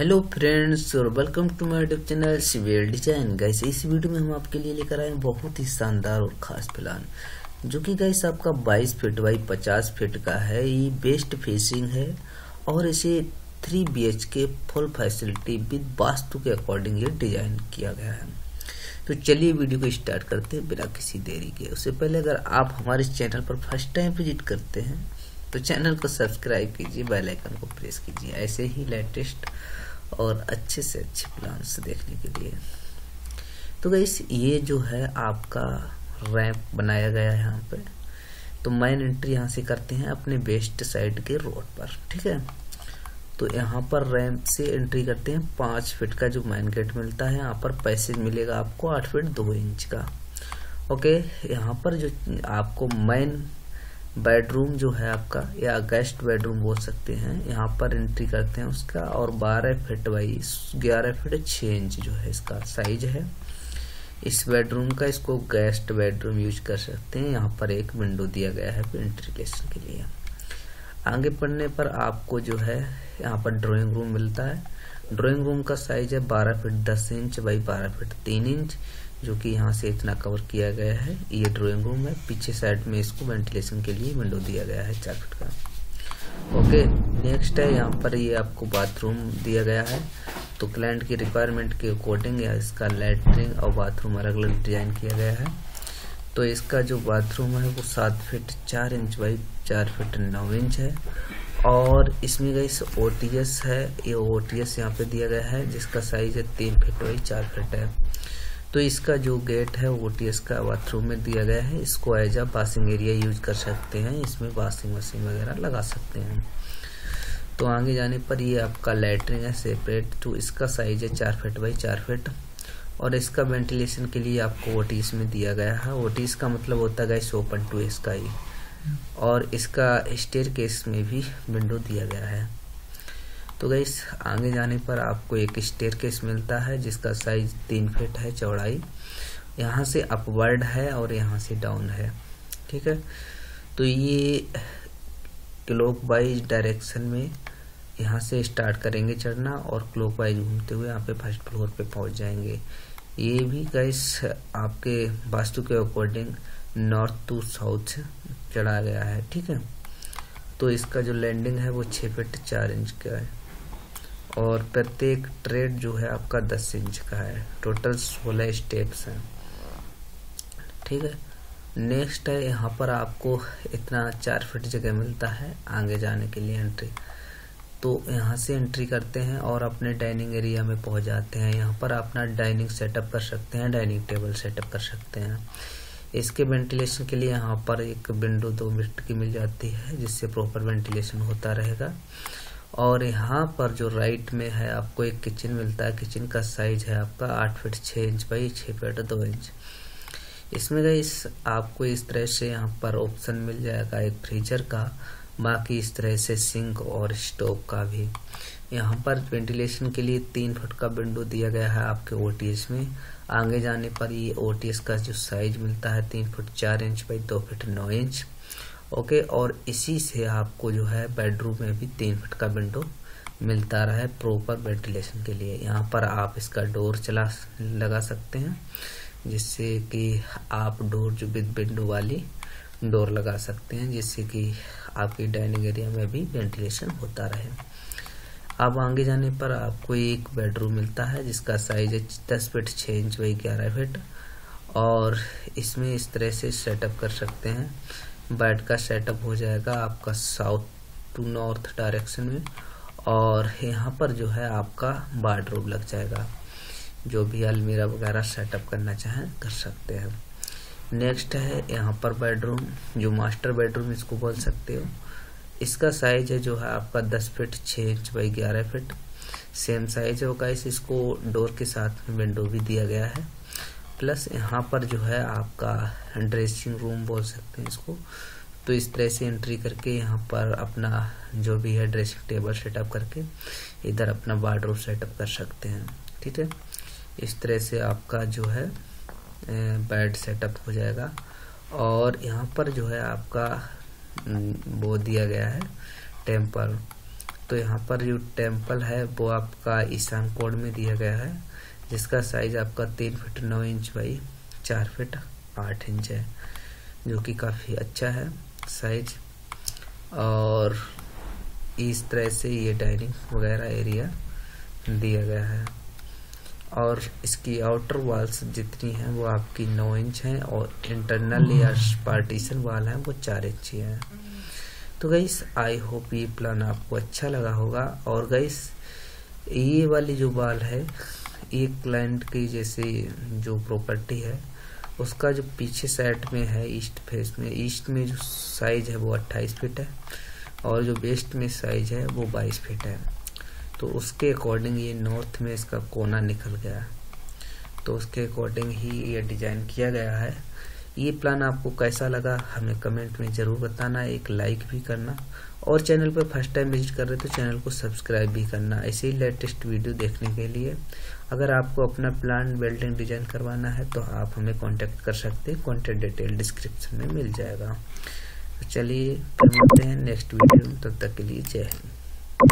Hello friends और welcome to my YouTube channel civil design guys इस video में हम आपके लिए लेकर आए बहुत ही शानदार और खास प्लान जो कि गाइस आपका 22 फीट बाई 50 फीट का है, ये बेस्ट फेसिंग है, और इसे 3 बी के फुल फैसिलिटी विद वास्तु के अकॉर्डिंग ये डिज़ाइन किया गया है। तो चलिए वीडियो को स्टार्ट करते हैं बिना किसी देरी के। उससे पहले अगर आप हमारे चैनल पर फ़र्स्ट टाइम विज़िट करते हैं तो चैनल को सब्सक्राइब कीजिए बेल आइकन को प्रेस कीजिए। ऐसे ही लेटेस्ट और अच्छे से अच्छे प्लान्स देखने के लिए। तो गैस ये जो है आपका रैंप बनाया गया है यहाँ पे। तो मैन एंट्री यहाँ से करते हैं अपने वेस्ट साइड के रोड पर, ठीक है? तो यहाँ पर रैंप से एंट्री करते हैं पाँच फीट का जो मैन गेट मिलता है। यहाँ पर पैसेज मिलेगा आपको आठ फीट दो इंच का। ओके यहाँ पर जो आपको मैन बेडरूम जो है आपका, या गेस्ट बेडरूम बोल सकते हैं, यहाँ पर एंट्री करते हैं उसका, और 12 फीट बाई 11 फीट 6 इंच जो है इसका साइज़ है। इस बेडरूम का इसको गेस्ट बेडरूम यूज़ कर सकते हैं, यहाँ पर एक विंडो दिया गया है वेंटिलेशन के लिए। आगे पढ़ने पर आपको जो है, यहाँ पर ड्राइंग रूम मिलता है। ड्राइंग रूम का साइज़ है 12 feet 10 inch by 12 feet 3 inch. जो कि यहाँ से इतना कवर किया गया है। ये ड्राइंग रूम है। पीछे साइड में इसको वेंटिलेशन के लिए विंडो दिया गया है चार फीट का। ओके नेक्स्ट है। यहाँ पर ये आपको बाथरूम दिया गया है। तो क्लाइंट की रिक्वायरमेंट के अकॉर्डिंग या इसका लेटरिन और बाथरूम अलग अलग डिज़ाइन किया गया है। तो इसका जो बाथरूम है वो सात फीट चार इंच बाई चार फीट नौ इंच है। और इसमें गई ओ टी है। ये ओ टी एस यहाँ पे दिया गया है, जिसका साइज़ है तीन फीट बाई चार फीट है। तो इसका जो गेट है टी का बाथरूम में दिया गया है। इसको as a washing area use कर सकते हैं। इसमें वाशिंग मशीन वगैरह लगा सकते हैं। तो आगे जाने पर ये आपका लेटरिन है सेपरेट तो इसका साइज़ है चार फिट बाई चार फिट और इसका वेंटिलेशन के लिए आपको ओटीस में दिया गया है। ओटीस का मतलब होता है ओपन टू इसका ही और इसका स्टेयर केस में भी विंडो दिया गया है। तो गई आगे जाने पर आपको एक स्टेयर मिलता है, जिसका साइज़ तीन फीट है चौड़ाई। यहाँ से अपवर्ड है और यहाँ से डाउन है, ठीक है? तो ये क्लोक वाइज डायरेक्शन में यहाँ से स्टार्ट करेंगे चढ़ना और क्लोक वाइज घूमते हुए यहाँ पे फ़र्स्ट फ्लोर पे पहुँच जाएँगे। ये भी गैस आपके वास्तु के अकॉर्डिंग नॉर्थ टू साउथ चढ़ा गया है, ठीक है? तो इसका जो लैंडिंग है वो छः फीट चार इंच का है। और प्रत्येक ट्रेड जो है आपका दस इंच का है। टोटल सोलह स्टेप्स हैं। ठीक है? नेक्स्ट है, यहाँ पर आपको इतना चार फीट जगह मिलता है आगे जाने के लिए एंट्री तो यहाँ से एंट्री करते हैं और अपने डाइनिंग एरिया में पहुँच जाते हैं। यहाँ पर अपना डाइनिंग सेटअप कर सकते हैं डाइनिंग टेबल सेटअप कर सकते हैं। इसके वेंटिलेशन के लिए यहाँ पर एक विंडो दो मीटर की मिल जाती है, जिससे प्रॉपर वेंटिलेशन होता रहेगा। और यहाँ पर जो राइट में है, आपको एक किचन मिलता है। किचन का साइज़ है आपका आठ फीट छः इंच बाई छः फीट दो इंच इसमें गई इस, आपको इस तरह से यहाँ पर ऑप्शन मिल जाएगा एक फ्रीजर का। बाकी इस तरह से सिंक और स्टोव का भी। यहाँ पर वेंटिलेशन के लिए तीन फुट का विंडो दिया गया है आपके ओटीएस में। आगे जाने पर ये ओ का जो साइज़ मिलता है, तीन फुट चार इंच बाई दो फुट नौ इंच ओके, और इसी से आपको जो है बेडरूम में भी तीन फुट का विंडो मिलता रहा प्रॉपर वेंटिलेशन के लिए। यहाँ पर आप इसका डोर चला लगा सकते हैं, जिससे कि आप डोर जो विद विंडो वाली डोर लगा सकते हैं, जिससे कि आपकी डाइनिंग एरिया में भी वेंटिलेशन होता रहे। अब आगे जाने पर आपको एक बेडरूम मिलता है, जिसका साइज़ है दस फीट छः इंच बाई ग्यारह फीट और इसमें इस तरह से सेटअप कर सकते हैं। बेड का सेटअप हो जाएगा आपका साउथ टू नॉर्थ डायरेक्शन में, और यहाँ पर जो है आपका बाथरूम लग जाएगा। जो भी अलमीरा वगैरह सेटअप करना चाहें, कर सकते हैं। नेक्स्ट है यहाँ पर बेडरूम, जो मास्टर बेडरूम इसको बोल सकते हो। इसका साइज़ है जो है आपका 10 feet 6 inch by 11 feet same size होगा इस इसको डोर के साथ में विंडो भी दिया गया है। प्लस यहाँ पर जो है आपका ड्रेसिंग रूम बोल सकते हैं इसको। तो इस तरह से एंट्री करके यहाँ पर अपना जो भी है ड्रेसिंग टेबल सेटअप करके इधर अपना वार्डरोब सेटअप कर सकते हैं, ठीक है? इस तरह से आपका जो है बेड सेटअप हो जाएगा। और यहाँ पर जो है आपका वो दिया गया है टेंपल तो यहाँ पर जो टेंपल है वो आपका ईशान कोड में दिया गया है। जिसका साइज़ आपका तीन फिट नौ इंच बाई चार फिट आठ इंच है, जो कि काफ़ी अच्छा है साइज़ और इस तरह से ये डाइनिंग वगैरह एरिया दिया गया है। और इसकी आउटर वॉल्स जितनी हैं, वो आपकी नौ इंच हैं और इंटरनल या पार्टीशन वाल हैं, वो चार इंच है तो गईस आई होप ये प्लान आपको अच्छा लगा होगा। और गईस ये वाली जो वाल है एक क्लाइंट की जैसे जो प्रॉपर्टी है, उसका जो पीछे साइड में है ईस्ट फेस में ईस्ट में जो साइज़ है वो 28 फीट है और जो वेस्ट में साइज़ है वो 22 फीट है। तो उसके अकॉर्डिंग ये नॉर्थ में इसका कोना निकल गया तो उसके अकॉर्डिंग ही ये डिज़ाइन किया गया है। ये प्लान आपको कैसा लगा, हमें कमेंट में ज़रूर बताना, एक लाइक भी करना और चैनल पर फ़र्स्ट टाइम विज़िट कर रहे तो चैनल को सब्सक्राइब भी करना। ऐसे ही लेटेस्ट वीडियो देखने के लिए अगर आपको अपना प्लान बिल्डिंग डिज़ाइन करवाना है तो आप हमें कांटेक्ट कर सकते हैं। कॉन्टेक्ट डिटेल डिस्क्रिप्शन में मिल जाएगा। तो चलिए मिलते हैं नेक्स्ट वीडियो में। तब तक के लिए जय हिंद।